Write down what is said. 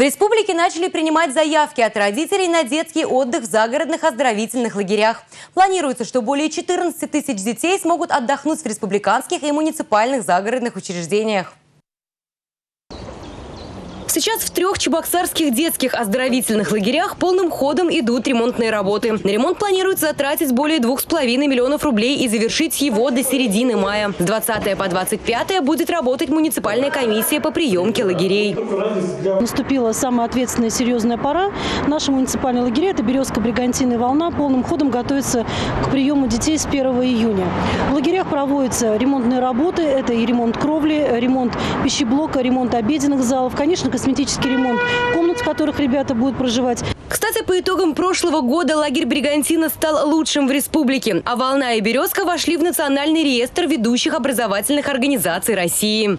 В республике начали принимать заявки от родителей на детский отдых в загородных оздоровительных лагерях. Планируется, что более 14 тысяч детей смогут отдохнуть в республиканских и муниципальных загородных учреждениях. Сейчас в трех чебоксарских детских оздоровительных лагерях полным ходом идут ремонтные работы. На ремонт планируется затратить более двух с половиной миллионов рублей и завершить его до середины мая. С 20 по 25 будет работать муниципальная комиссия по приемке лагерей. Наступила самая ответственная серьезная пора. Наши муниципальные лагеря – это «Березка», «Бригантина» и «Волна» полным ходом готовятся к приему детей с 1 июня. В лагерях проводятся ремонтные работы. Это и ремонт кровли, ремонт пищеблока, ремонт обеденных залов. Конечно, косметический ремонт комнат, в которых ребята будут проживать. Кстати, по итогам прошлого года лагерь «Бригантина» стал лучшим в республике, а «Волна» и «Березка» вошли в национальный реестр ведущих образовательных организаций России.